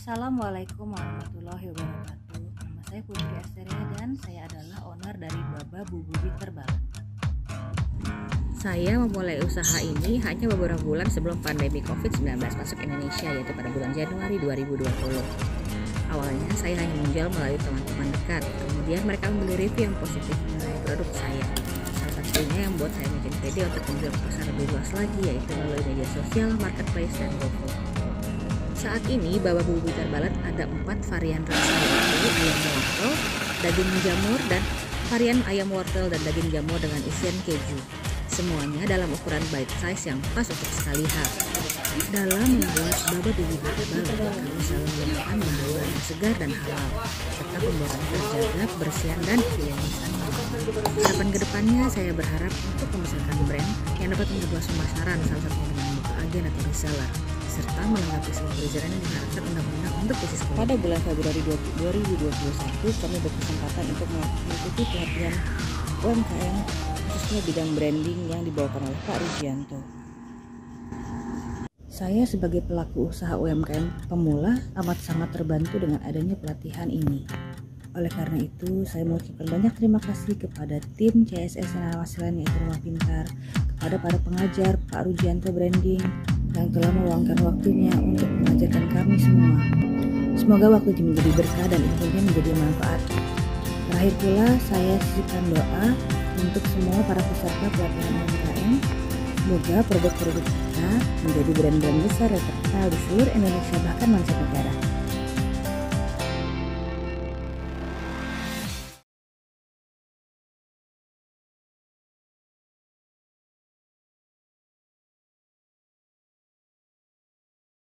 Assalamualaikum warahmatullahi wabarakatuh. Nama saya Putri Asteria dan saya adalah owner dari Baba Bububi Terbalat. Saya memulai usaha ini hanya beberapa bulan sebelum pandemi COVID-19 masuk Indonesia yaitu pada bulan Januari 2020. Awalnya saya hanya menjual melalui teman-teman dekat, kemudian mereka membeli review yang positif mengenai produk saya. Salah satunya yang membuat saya makin pede untuk menjual pasar lebih luas lagi yaitu melalui media sosial, marketplace, dan GoFood. Saat ini Baba Bubu Terbalat ada empat varian rasa yaitu ayam wortel, daging jamur, dan varian ayam wortel dan daging jamur dengan isian keju. Semuanya dalam ukuran bite size yang pas untuk sekali hal. Dalam membuat Baba Bubu Terbalat, kami selalu menggunakan bahan yang segar dan halal, serta pembuatan terjaga, kebersihan, dan higienisan. Harapan ke depannya saya berharap untuk membesarkan brand yang dapat menjual pemasaran salah satunya dengan agen atau reseller serta melengkapi semua perizinan yang diharapkan undang-undang untuk bisnis Pada bulan Februari 2021, kami berkesempatan untuk mengikuti pelatihan UMKM khususnya bidang branding yang dibawakan oleh Pak Rujianto. Saya sebagai pelaku usaha UMKM pemula amat sangat terbantu dengan adanya pelatihan ini. Oleh karena itu, saya mengucapkan banyak terima kasih kepada tim CSS Nawasilan yaitu Rumah Pintar, kepada para pengajar Pak Rujianto Branding, yang telah meluangkan waktunya untuk mengajarkan kami semua. Semoga waktu ini menjadi berkah dan ilmunya menjadi manfaat. Terakhir pula, saya sisipkan doa untuk semua para peserta pelatihan UMKM. Semoga produk-produk kita menjadi brand-brand besar yang terkenal di seluruh Indonesia bahkan mancanegara.